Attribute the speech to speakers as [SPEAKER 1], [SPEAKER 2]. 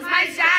[SPEAKER 1] mas já.